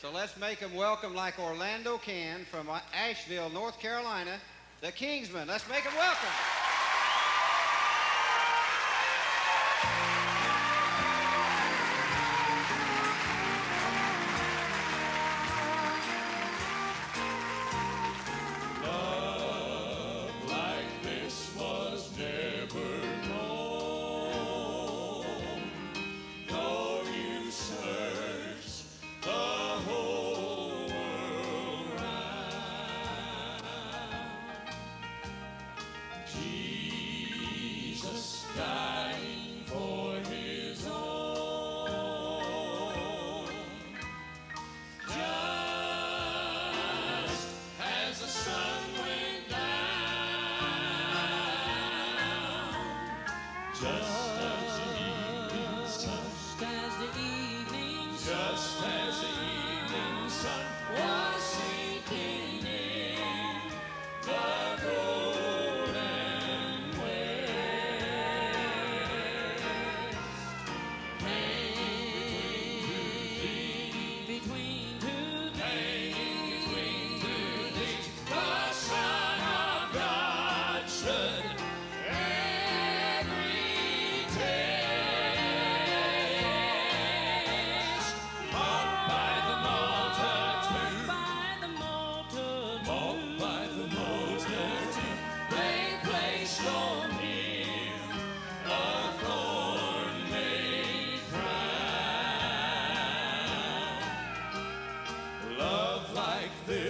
So let's make them welcome like Orlando can from Asheville, North Carolina, the Kingsmen. Let's make them welcome.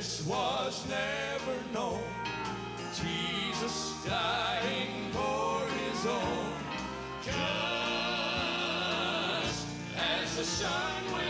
This was never known. Jesus dying for his own. Just as the sun will.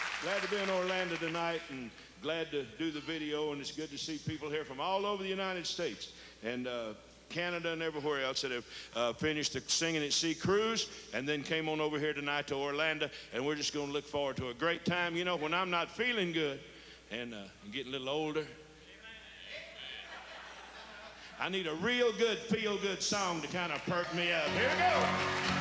Glad to be in Orlando tonight and glad to do the video. And it's good to see people here from all over the United States and uh, Canada and everywhere else that have uh, finished the Singing at Sea cruise and then came on over here tonight to Orlando. And we're just going to look forward to a great time. You know, when I'm not feeling good and uh, getting a little older, I need a real good, feel good song to kind of perk me up. Here we go.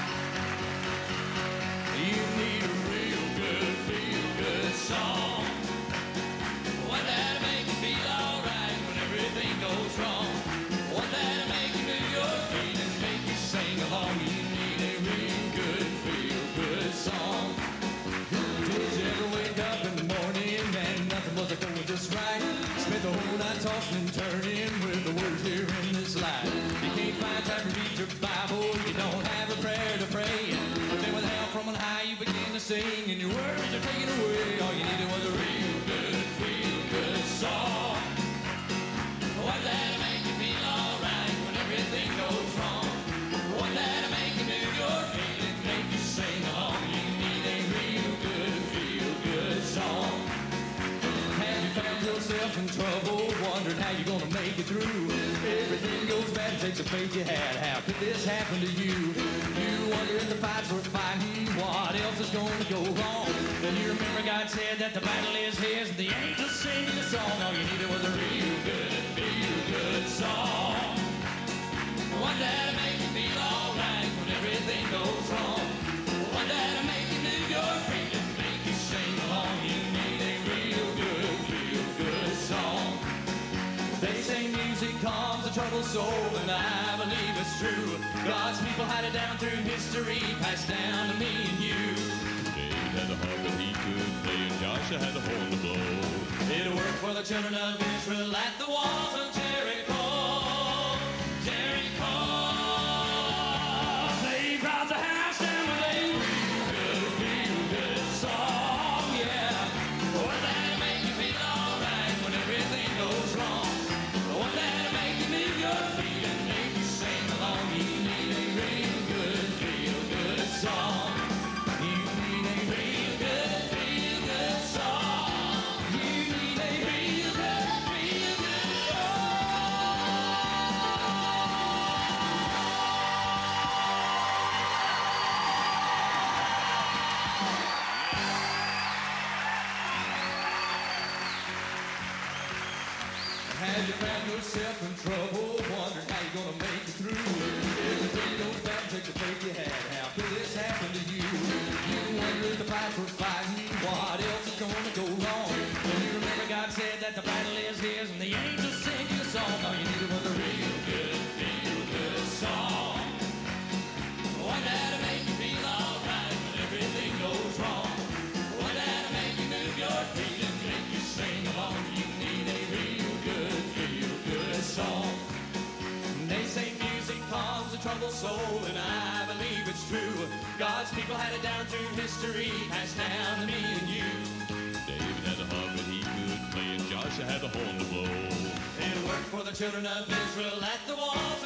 The faith you had. How could this happen to you? You wonder if the fight's worth fighting, what else is gonna go wrong? Then you remember God said that the battle is His, and the angels sing a song. All you needed was a real good, feel good song. One that'll make you feel alright when everything goes wrong. The troubled soul, and I believe it's true. God's people had it down through history, passed down to me and you. David had a harp that he could play, and Joshua had a horn to blow. It worked for the children of Israel at the walls of. Jericho. People had it down through history, passed down to me and you. David had a harp that he could play, and Joshua had a horn to blow. It worked for the children of Israel at the walls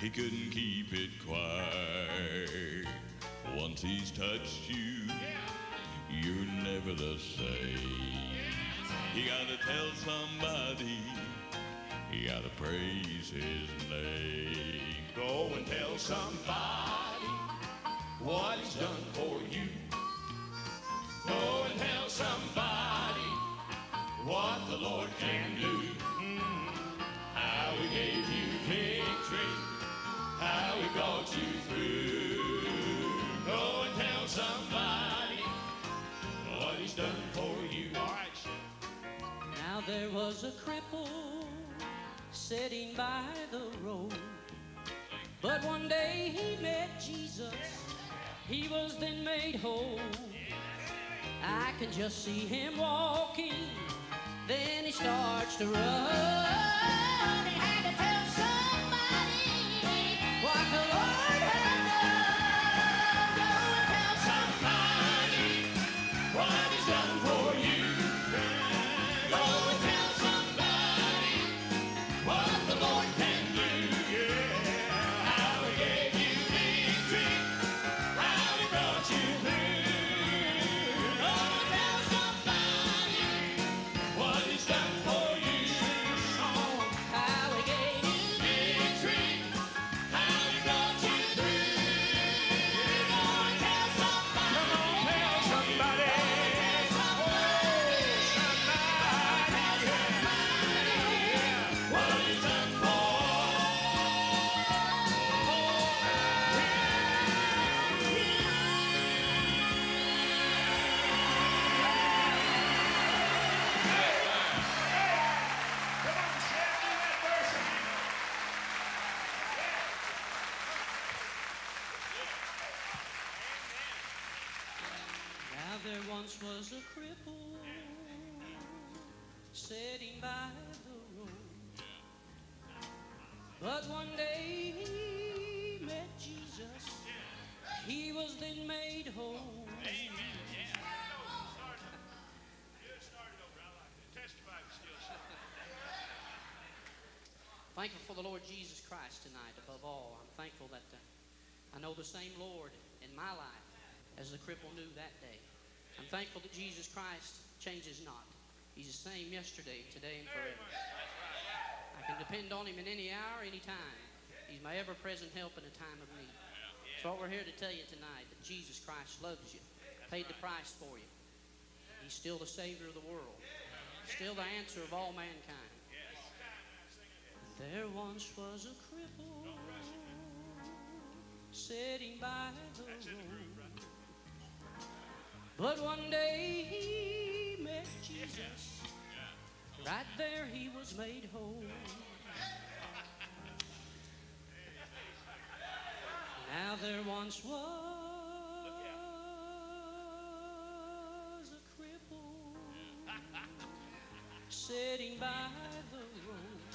he couldn't keep it quiet. Once he's touched you, you're never the same. You gotta tell somebody, you gotta praise his name. Go and tell somebody what he's done for you. Go and tell somebody what the Lord can do. There was a cripple sitting by the road. But one day he met Jesus. He was then made whole. I can just see him walking. Then he starts to run. There once was a cripple sitting by the road. But one day he met Jesus. He was then made whole. Thankful for the Lord Jesus Christ tonight, above all. I'm thankful that uh, I know the same Lord in my life as the cripple knew that day. I'm thankful that Jesus Christ changes not. He's the same yesterday, today, and forever. I can depend on him in any hour, any time. He's my ever present help in a time of need. So, what we're here to tell you tonight that Jesus Christ loves you, paid the price for you. He's still the Savior of the world, still the answer of all mankind. There once was a cripple sitting by the road. But one day he met Jesus. Right there he was made whole. Now there once was a cripple sitting by the road.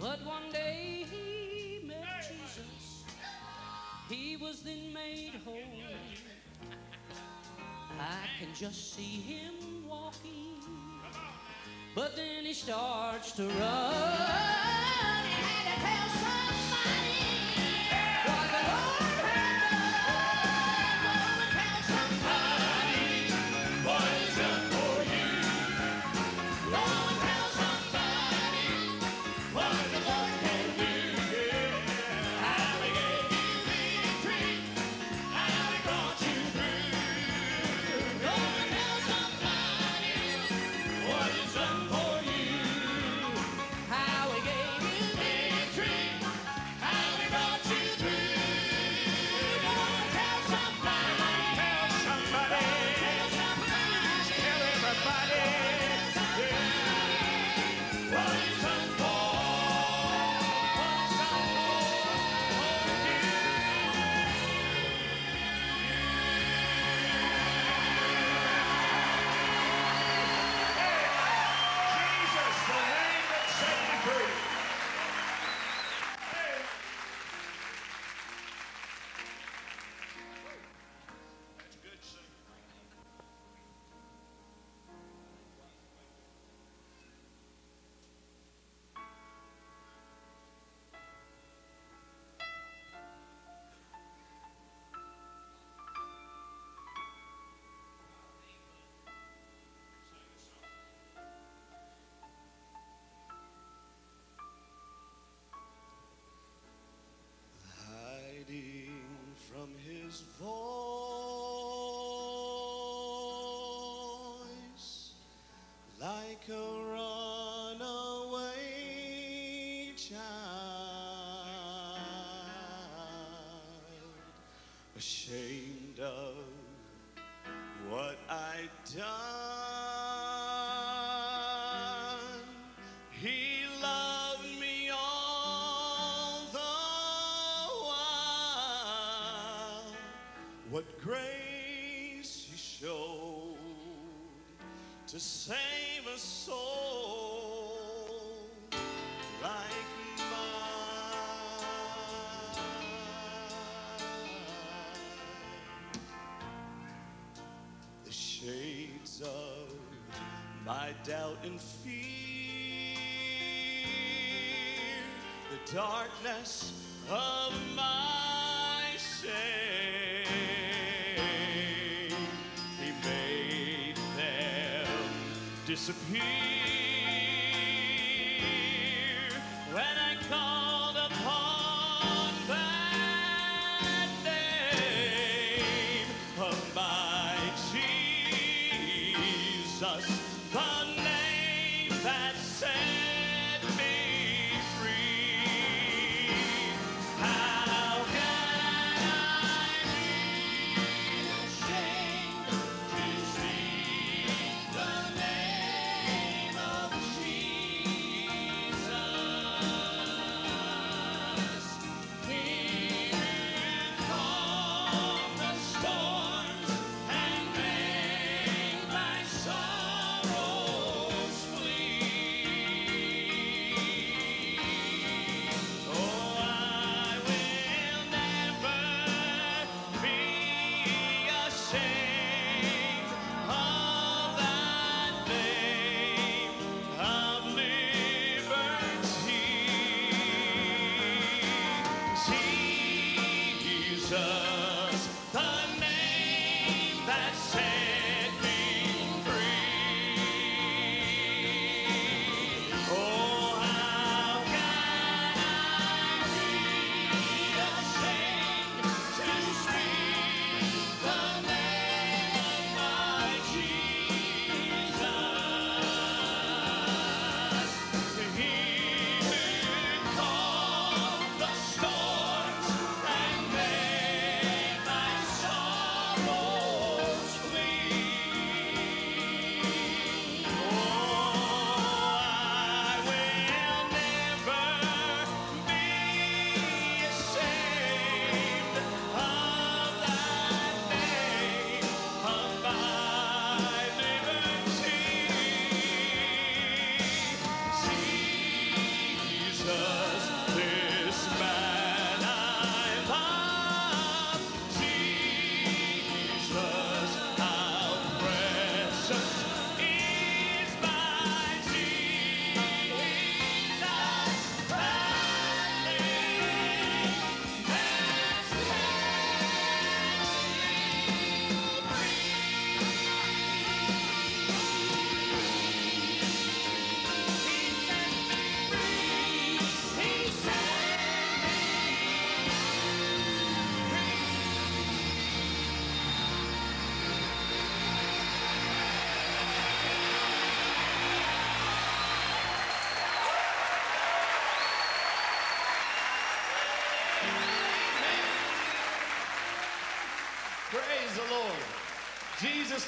But one day he met Jesus. He was then made whole. I can just see him walking. But then he starts to run. Ashamed of what I'd done he loved me all the while. What grace he showed to save a soul like doubt and fear, the darkness of my shame. He made them disappear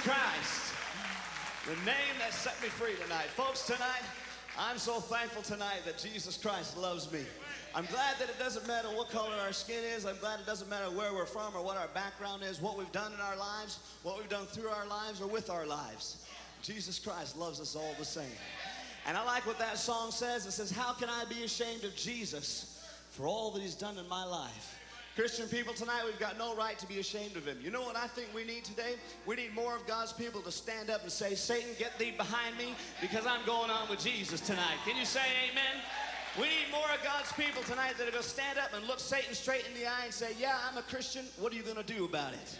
Christ, the name that set me free tonight. Folks, tonight, I'm so thankful tonight that Jesus Christ loves me. I'm glad that it doesn't matter what color our skin is. I'm glad it doesn't matter where we're from or what our background is, what we've done in our lives, what we've done through our lives or with our lives. Jesus Christ loves us all the same. And I like what that song says. It says, How can I be ashamed of Jesus for all that he's done in my life? Christian people, tonight we've got no right to be ashamed of him. You know what I think we need today? We need more of God's people to stand up and say, Satan, get thee behind me because I'm going on with Jesus tonight. Can you say amen? We need more of God's people tonight that are going to stand up and look Satan straight in the eye and say, Yeah, I'm a Christian. What are you going to do about it?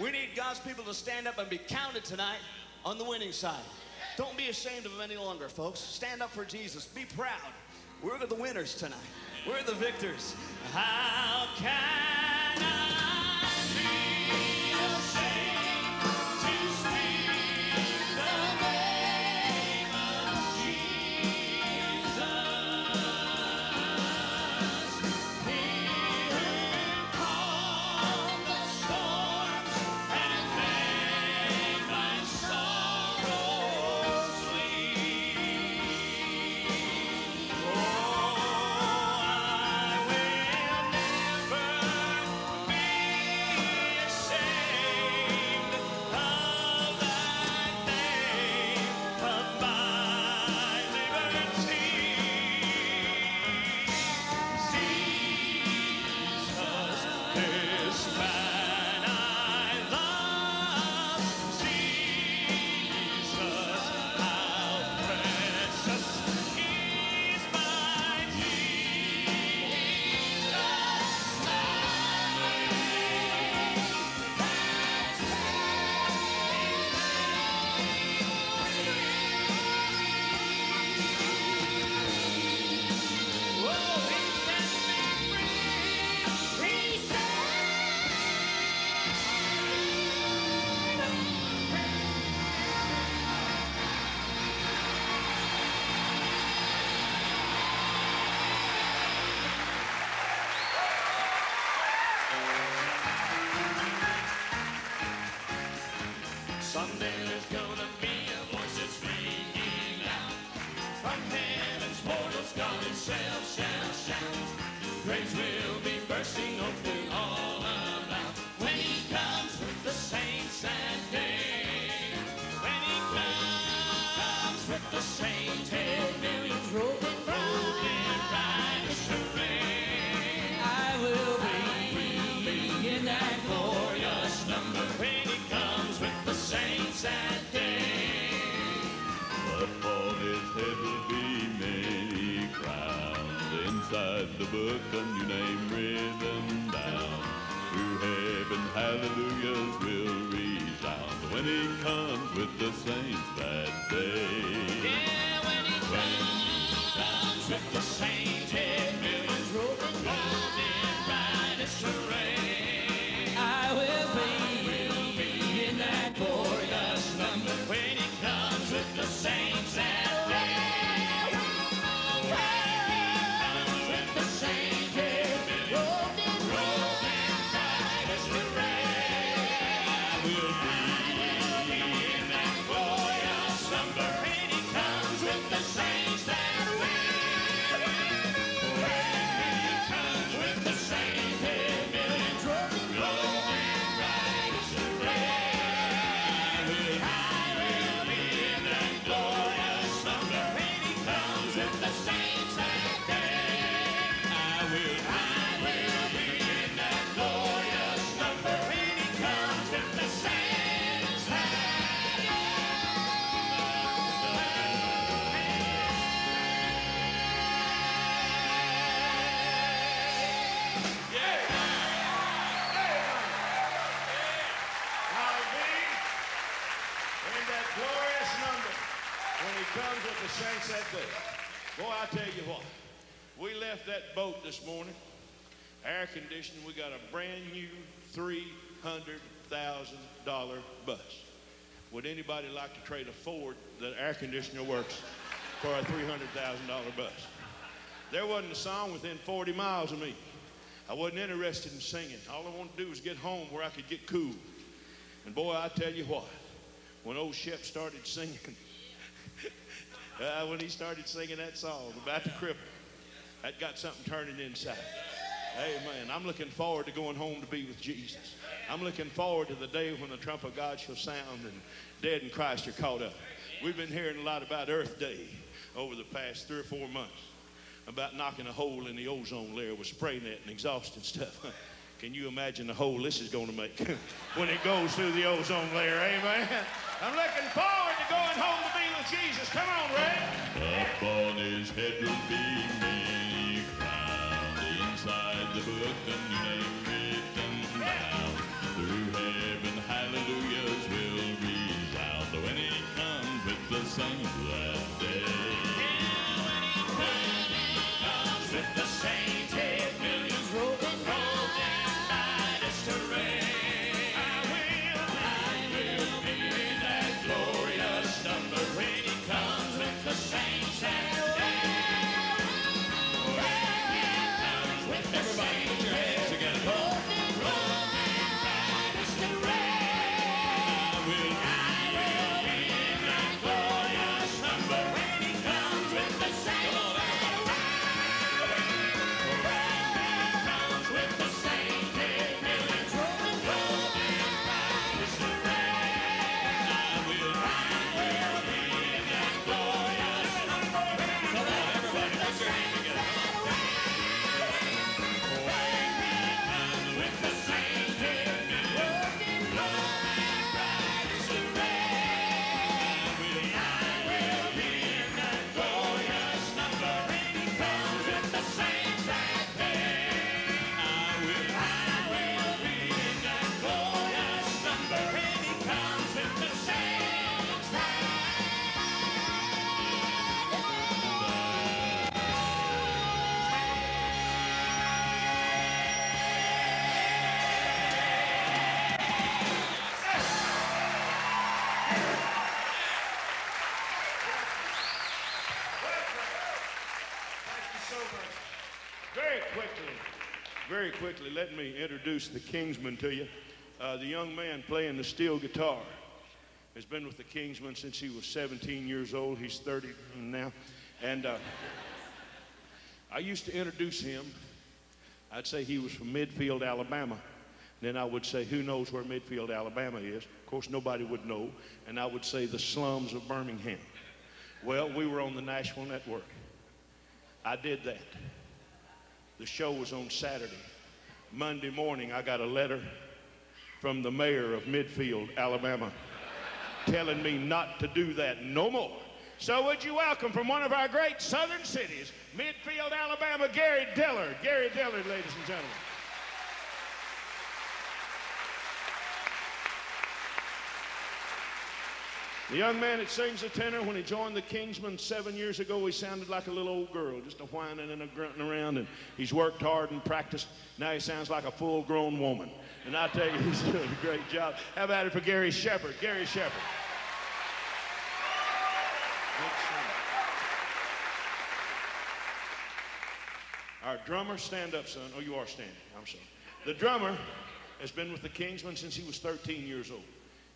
We need God's people to stand up and be counted tonight on the winning side. Don't be ashamed of him any longer, folks. Stand up for Jesus. Be proud. We're the winners tonight. We're the victors. How can I air conditioned. We got a brand new $300,000 bus. Would anybody like to trade a Ford that air conditioner works for a $300,000 bus? There wasn't a song within 40 miles of me. I wasn't interested in singing. All I wanted to do was get home where I could get cool. And boy, I tell you what, when old Shep started singing, uh, when he started singing that song about the cripple, that got something turning inside. Amen. I'm looking forward to going home to be with Jesus. I'm looking forward to the day when the trump of God shall sound and dead in Christ are caught up. We've been hearing a lot about Earth Day over the past three or four months about knocking a hole in the ozone layer with spray net and exhaust and stuff. Can you imagine the hole this is going to make when it goes through the ozone layer? Amen. I'm looking forward to going home to be with Jesus. Come on, Ray. Up on his head will be the book new name very quickly, let me introduce the Kingsmen to you. Uh, the young man playing the steel guitar has been with the Kingsmen since he was 17 years old. He's 30 now. And uh, I used to introduce him. I'd say he was from Midfield, Alabama. Then I would say, who knows where Midfield, Alabama is? Of course, nobody would know. And I would say the slums of Birmingham. Well, we were on the Nashville Network. I did that. The show was on Saturday. Monday morning, I got a letter from the mayor of Midfield, Alabama, telling me not to do that no more. So, would you welcome from one of our great southern cities, Midfield, Alabama, Gary Dillard. Gary Dillard, ladies and gentlemen. The young man that sings the tenor, when he joined the Kingsmen seven years ago, he sounded like a little old girl, just a whining and a grunting around. And he's worked hard and practiced. Now he sounds like a full grown woman. And I tell you, he's doing a great job. How about it for Gary Shepard? Gary Shepard. Our drummer, stand up, son. Oh, you are standing. I'm sorry. The drummer has been with the Kingsmen since he was 13 years old.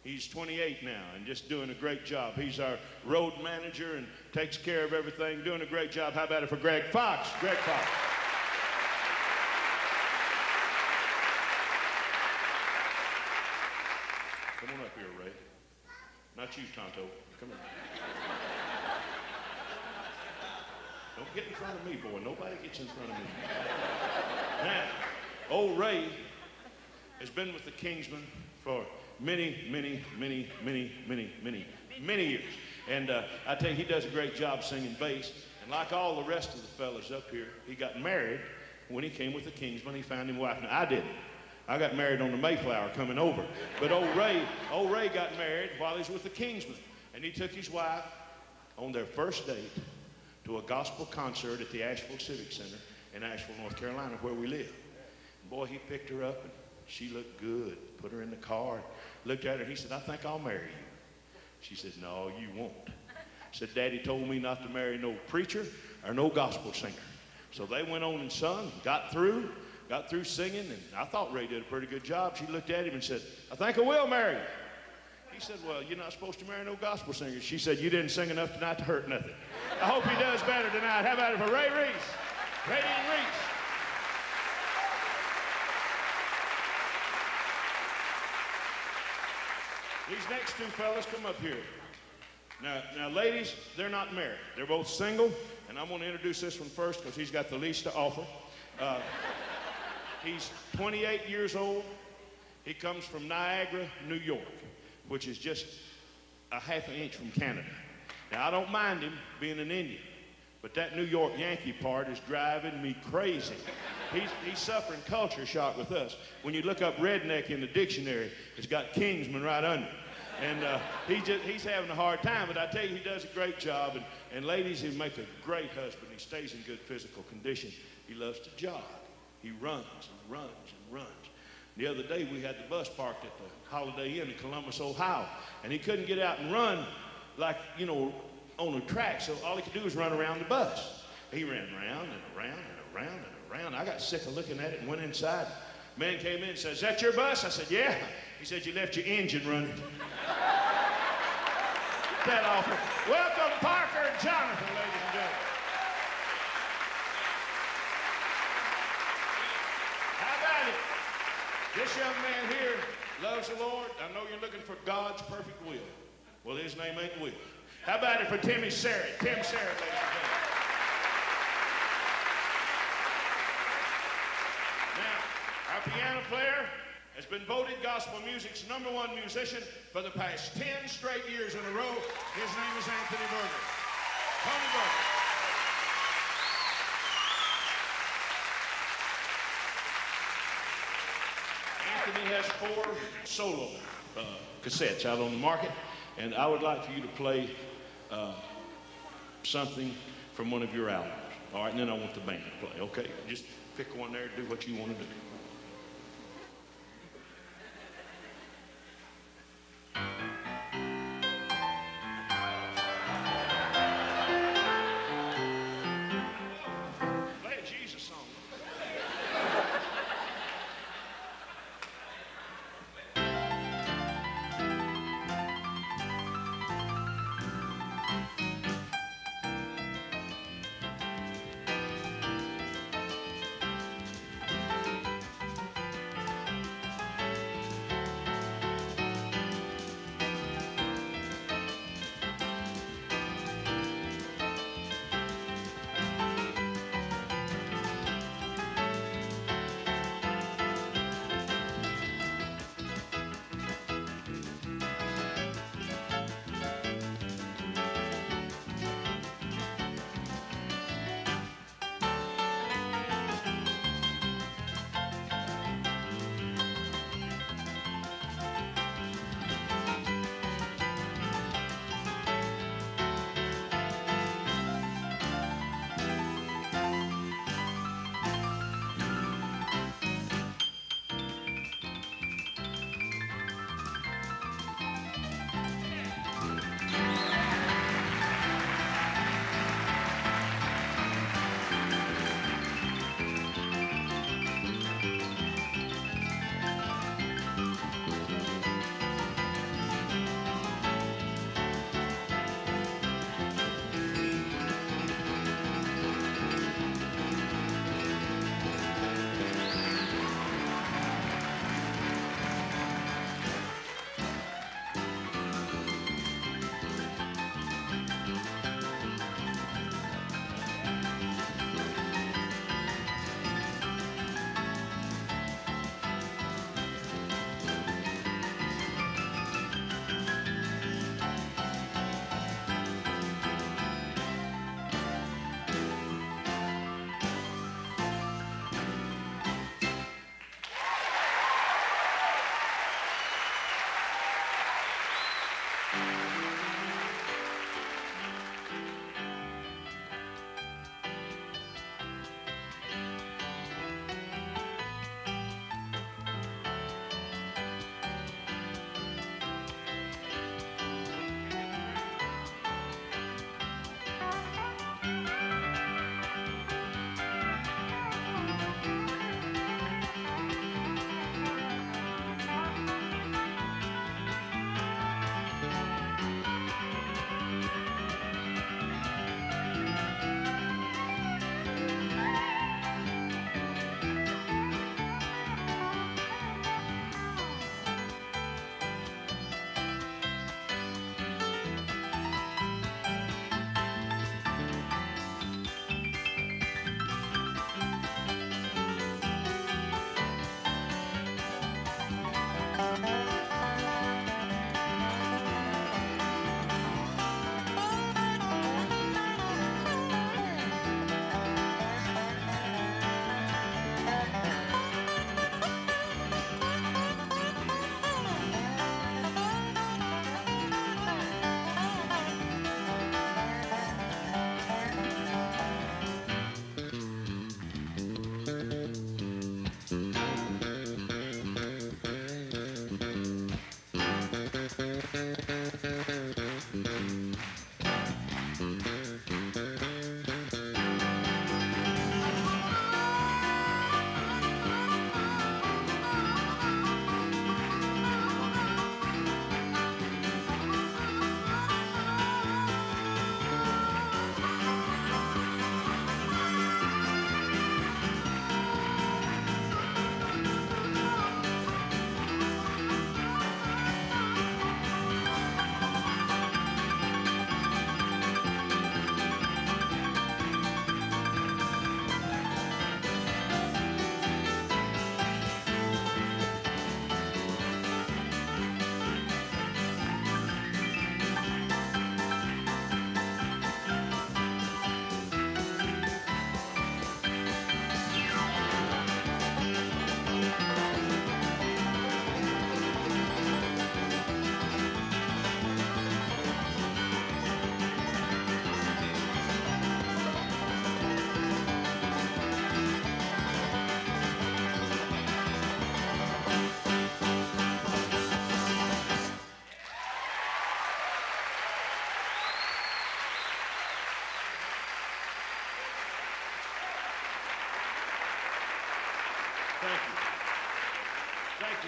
He's 28 now and just doing a great job. He's our road manager and takes care of everything, doing a great job. How about it for Greg Fox? Greg Fox. Come on up here, Ray. Not you, Tonto. Come here. Don't get in front of me, boy. Nobody gets in front of me. Now, old Ray has been with the Kingsmen for many, many, many, many, many, many, many years. And uh, I tell you, he does a great job singing bass. And like all the rest of the fellas up here, he got married when he came with the Kingsmen. He found him wife. Now, I didn't. I got married on the Mayflower coming over. But old Ray, old Ray got married while he was with the Kingsmen. And he took his wife on their first date to a gospel concert at the Asheville Civic Center in Asheville, North Carolina, where we live. Boy, he picked her up and she looked good. Put her in the car, looked at her. He said, I think I'll marry you. She said, No, you won't. Said, Daddy told me not to marry no preacher or no gospel singer. So they went on and sung, got through, got through singing, and I thought Ray did a pretty good job. She looked at him and said, I think I will marry you. He said, Well, you're not supposed to marry no gospel singer. She said, You didn't sing enough tonight to hurt nothing. I hope he does better tonight. How about it for Ray Reese? Radiant Reese. These next two fellas come up here. Now, now, ladies, they're not married. They're both single, and I'm going to introduce this one first because he's got the least to offer. Uh, he's 28 years old. He comes from Niagara, New York, which is just a half an inch from Canada. Now, I don't mind him being an Indian, but that New York Yankee part is driving me crazy. He's, he's suffering culture shock with us. When you look up redneck in the dictionary, it's got Kingsmen right under. And uh, he just, he's having a hard time, but I tell you, he does a great job. And, and ladies, he make a great husband. He stays in good physical condition. He loves to jog. He runs and runs and runs. The other day, we had the bus parked at the Holiday Inn in Columbus, Ohio, and he couldn't get out and run like, you know, on a track, so all he could do was run around the bus. He ran around and around and around and around. I got sick of looking at it and went inside. Man came in and said, Is that your bus? I said, Yeah. He said, You left your engine running. that awful. Welcome, Parker and Jonathan, ladies and gentlemen. How about it? This young man here loves the Lord. I know you're looking for God's perfect will. Well, his name ain't Will. How about it for Timmy Surrett? Tim Surrett, ladies and gentlemen. Now, our piano player has been voted gospel music's number one musician for the past 10 straight years in a row. His name is Anthony Burger. Tony Burger. Anthony has four solo uh, cassettes out on the market, and I would like for you to play uh, something from one of your albums. All right, and then I want the band to play, okay? Just pick one there, do what you want to do.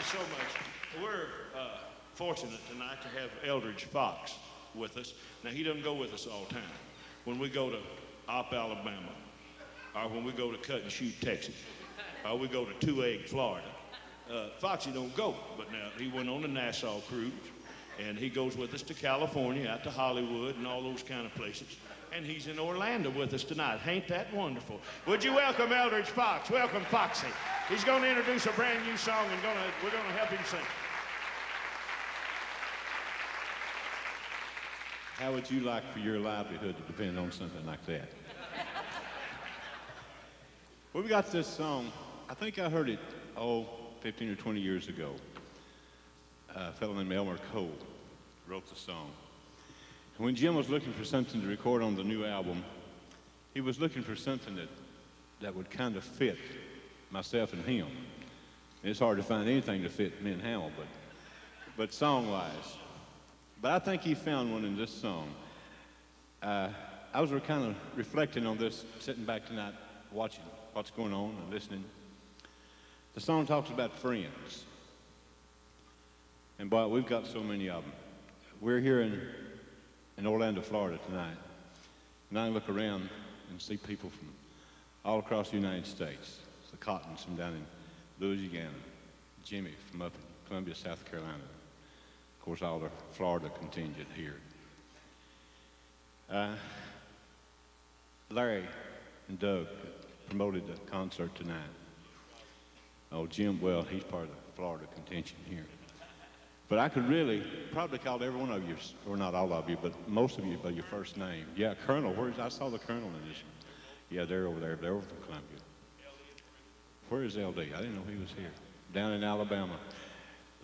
So much. We're uh, fortunate tonight to have Eldridge Fox with us. Now, he doesn't go with us all the time. When we go to Opp, Alabama, or when we go to Cut and Shoot, Texas, or we go to Two Egg, Florida, uh, Foxy don't go. But now, he went on the Nassau cruise, and he goes with us to California, out to Hollywood, and all those kind of places. And he's in Orlando with us tonight. Ain't that wonderful? Would you welcome Eldridge Fox? Welcome, Foxy. He's going to introduce a brand new song, and gonna, we're going to help him sing. How would you like for your livelihood to depend on something like that? well, we got this song. I think I heard it, oh, 15 or 20 years ago. a fellow named Elmer Cole wrote the song. And when Jim was looking for something to record on the new album, he was looking for something that, that would kind of fit myself and him. It's hard to find anything to fit me and Hal, but, but song-wise. But I think he found one in this song. Uh, I was kind of reflecting on this, sitting back tonight, watching what's going on and listening. The song talks about friends. And boy, we've got so many of them. We're here in, in Orlando, Florida tonight. And I look around and see people from all across the United States. The Cottons from down in Louisiana, Jimmy from up in Columbia, South Carolina, Of course, all the Florida contingent here. Uh, Larry and Doug promoted the concert tonight. Oh, Jim, well, he's part of the Florida contingent here. But I could really probably call every one of you, or not all of you, but most of you by your first name. Yeah, Colonel, where's, I saw the Colonel in this. Yeah, they're over there. They're over from Columbia. Where is LD? I didn't know he was here. Down in Alabama.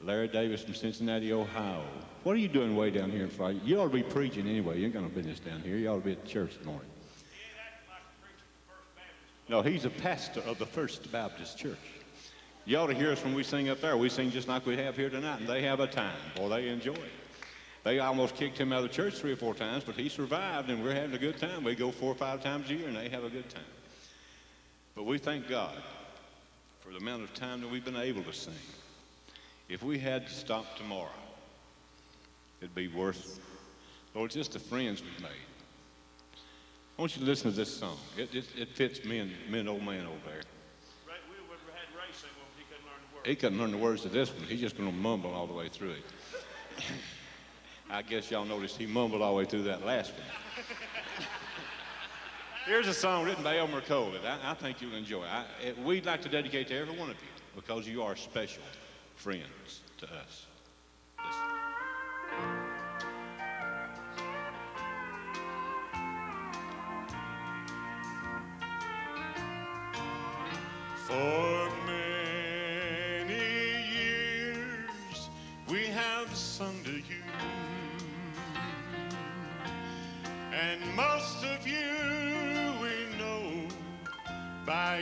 Larry Davis from Cincinnati, Ohio. What are you doing way down here in Florida? You ought to be preaching anyway. You ain't got no business down here. You ought to be at the church this morning. No, he's a pastor of the First Baptist Church. You ought to hear us when we sing up there. We sing just like we have here tonight, and they have a time. Boy, they enjoy it. They almost kicked him out of the church three or four times, but he survived, and we're having a good time. We go four or five times a year, and they have a good time. But we thank God for the amount of time that we've been able to sing. If we had to stop tomorrow, it'd be worth, Lord, just the friends we've made. I want you to listen to this song. It, it, it fits me and, me and old man over there. Right, we would have had Ray sing one, he couldn't learn the words. He couldn't learn the words to this one. He's just going to mumble all the way through it. I guess y'all noticed he mumbled all the way through that last one. Here's a song written by Elmer Cole that I, I think you'll enjoy. I, it, we'd like to dedicate to every one of you because you are special friends to us. Listen. For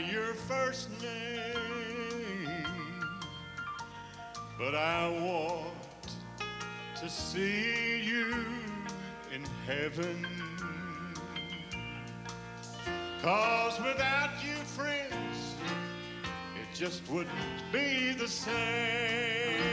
your first name. But I want to see you in heaven. Cause without you, friends, it just wouldn't be the same.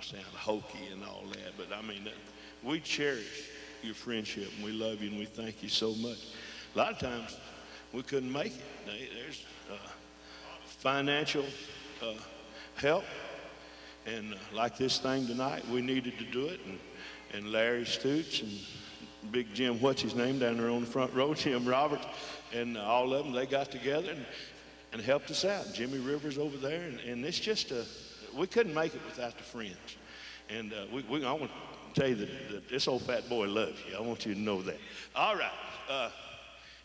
To sound hokey and all that, but I mean, we cherish your friendship and we love you and we thank you so much. A lot of times we couldn't make it. There's uh, financial uh, help, and uh, like this thing tonight, we needed to do it. And, and Larry Stoots and Big Jim, what's his name, down there on the front row, Jim Roberts, and all of them, they got together and, and helped us out. Jimmy Rivers over there, and, and it's just a, we couldn't make it without the friends. And uh, we, we, I want to tell you that, that this old fat boy loves you. I want you to know that. All right, uh,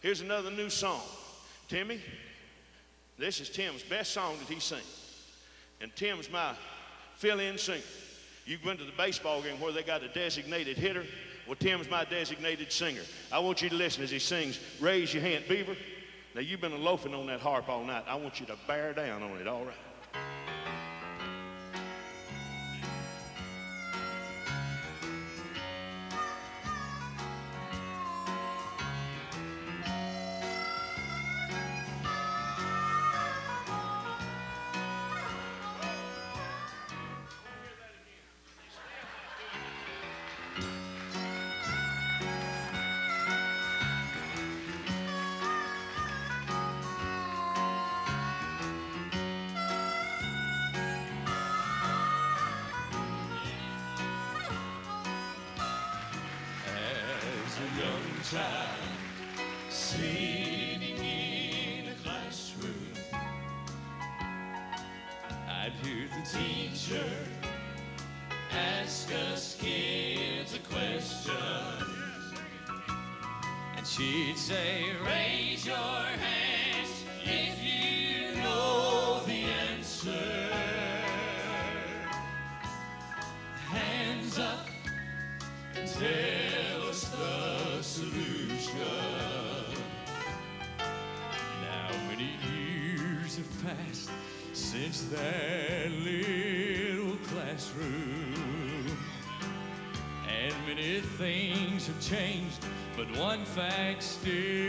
here's another new song. Timmy, this is Tim's best song that he sings. And Tim's my fill-in singer. You've been to the baseball game where they got a designated hitter. Well, Tim's my designated singer. I want you to listen as he sings, Raise Your Hand, Beaver. Now, you've been loafing on that harp all night. I want you to bear down on it, all right? Sitting in a classroom, I'd hear the teacher ask us kids a question. And she'd say, Raise but one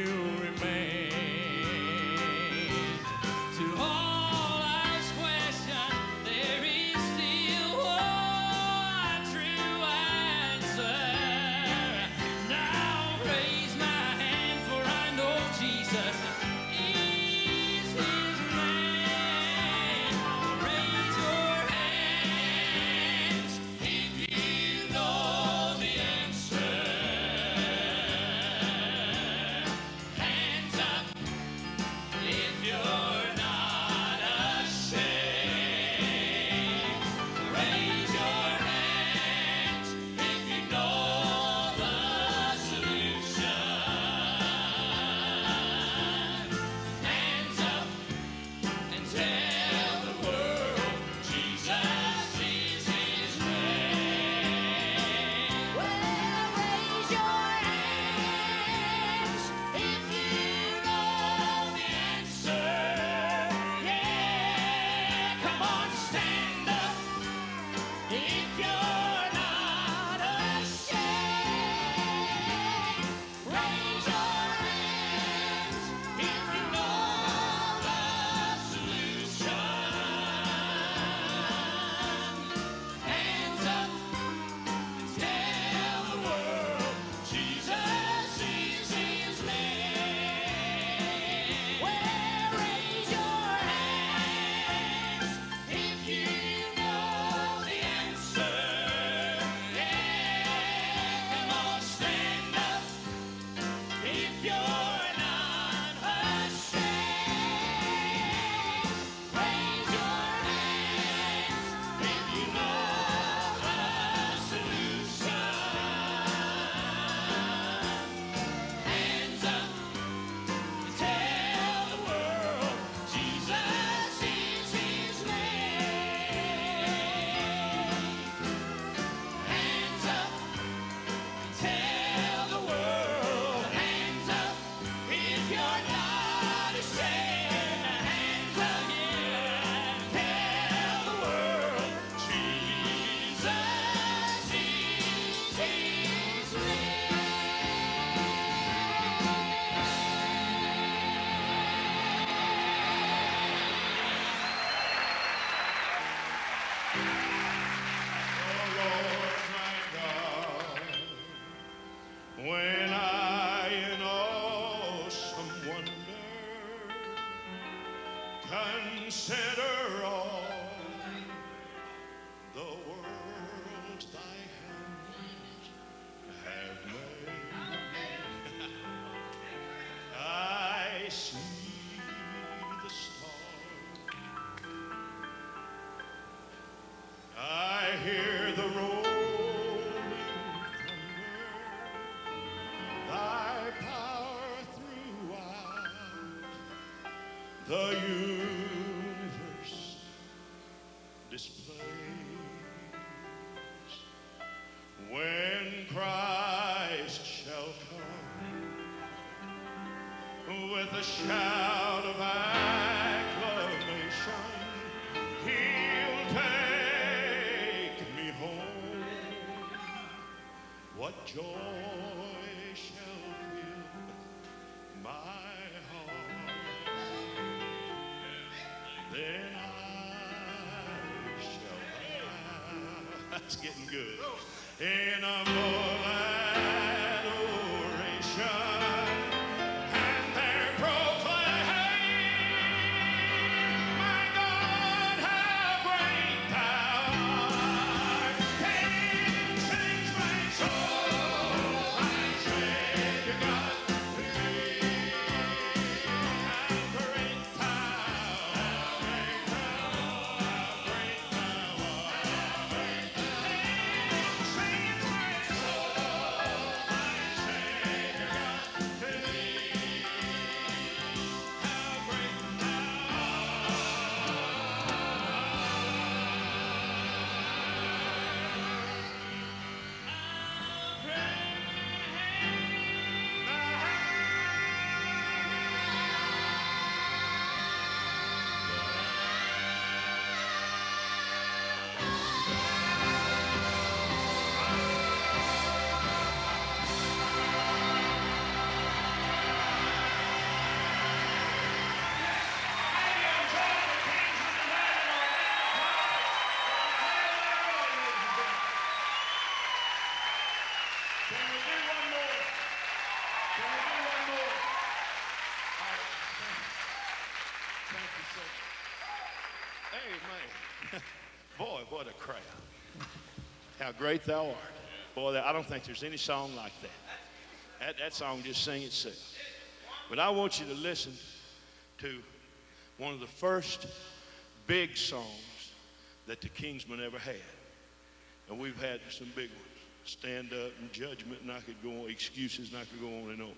In a what a crowd. How great thou art. Boy, I don't think there's any song like that. That, that song just sing itself. But I want you to listen to one of the first big songs that the Kingsmen ever had. And we've had some big ones. Stand up and judgment, and I could go on, excuses, and I could go on and on.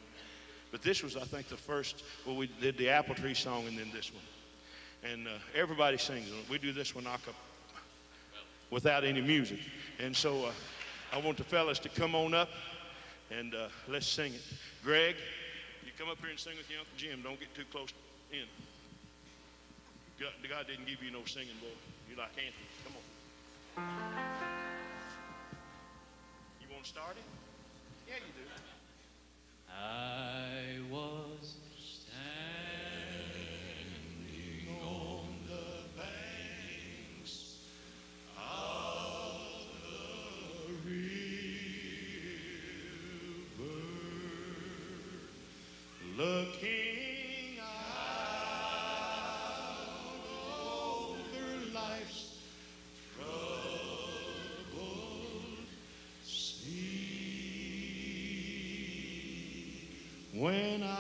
But this was, I think, the first, well, we did the apple tree song and then this one. And uh, everybody sings. We do this one a cappella without any music. And so uh, I want the fellas to come on up and uh, let's sing it. Greg, you come up here and sing with your Uncle Jim. Don't get too close in. God, God didn't give you no singing, boy. You like Anthony. Come on. You want to start it? Yeah, you do. I was When I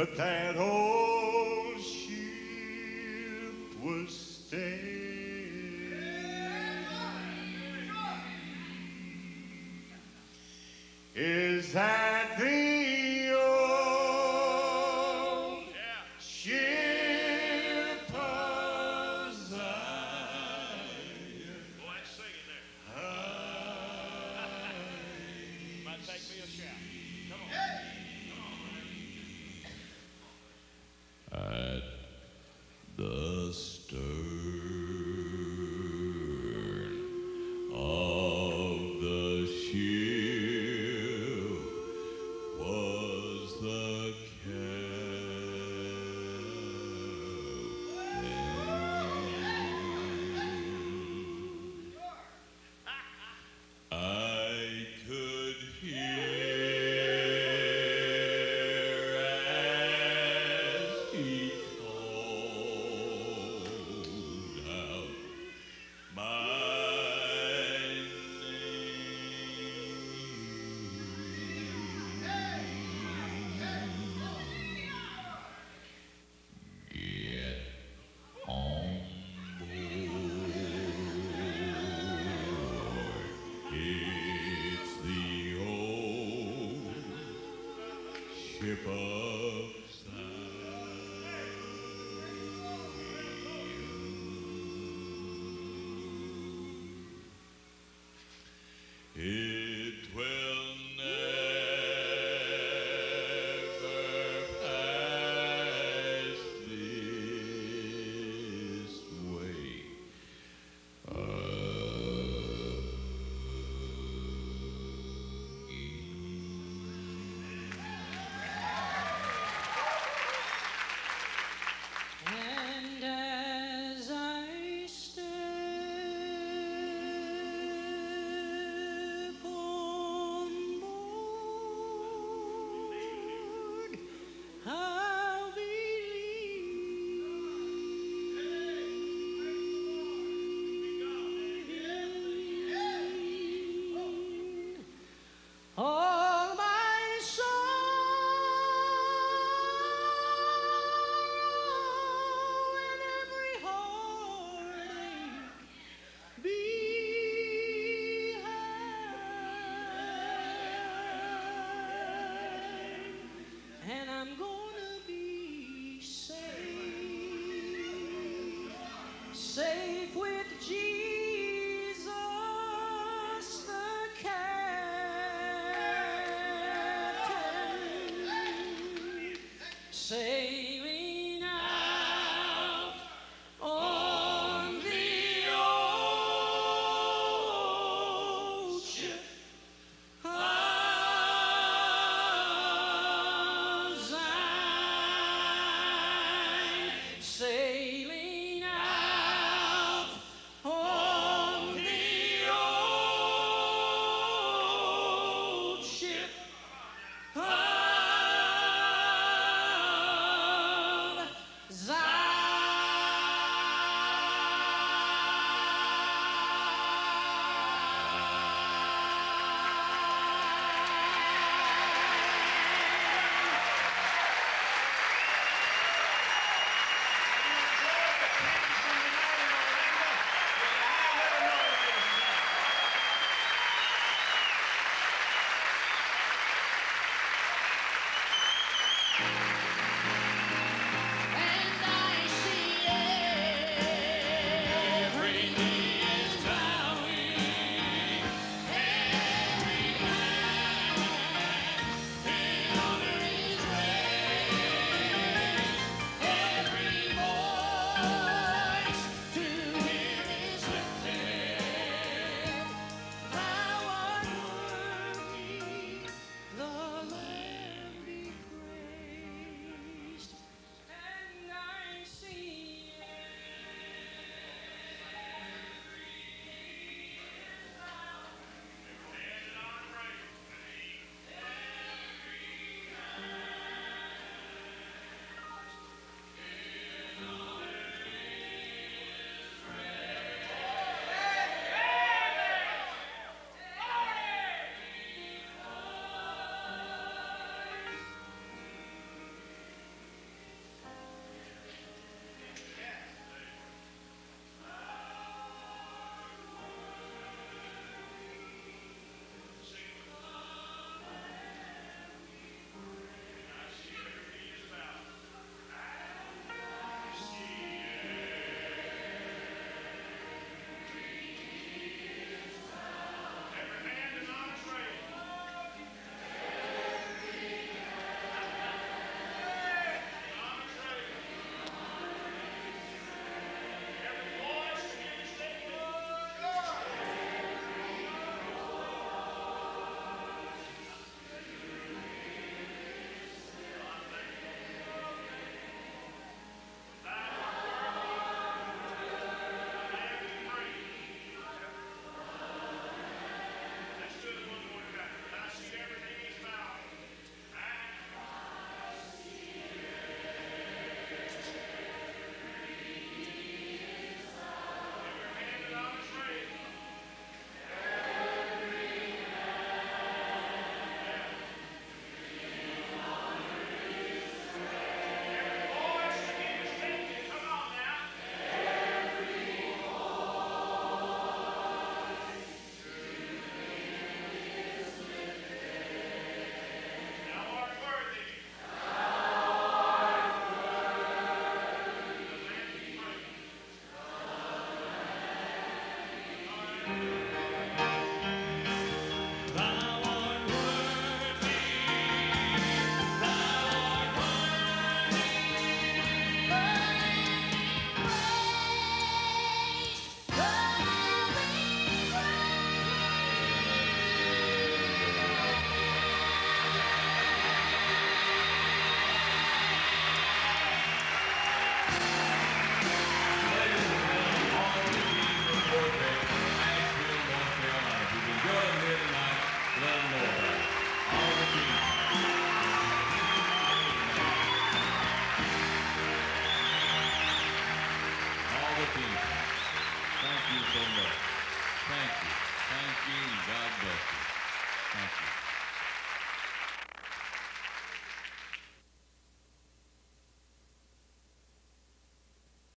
but that old ship was staying. Is that